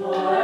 Lord.